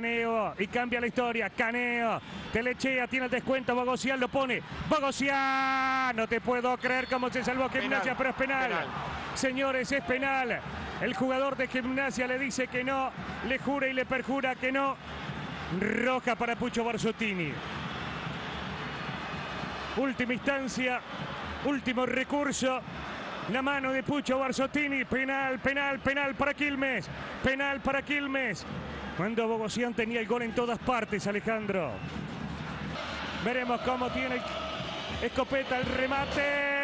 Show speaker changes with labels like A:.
A: Caneo y cambia la historia. Caneo, Telechea, tiene el descuento. Bogosian lo pone. Bogosian, no te puedo creer cómo se salvó Gimnasia, pero es penal. Señores, es penal. El jugador de Gimnasia le dice que no, le jura y le perjura que no. Roja para Pucho Barzottini. Última instancia, último recurso. La mano de Pucho Barzottini. Penal, penal, penal para Quilmes. Penal para Quilmes. Cuando Bogosian tenía el gol en todas partes, Alejandro. Veremos cómo tiene escopeta el remate.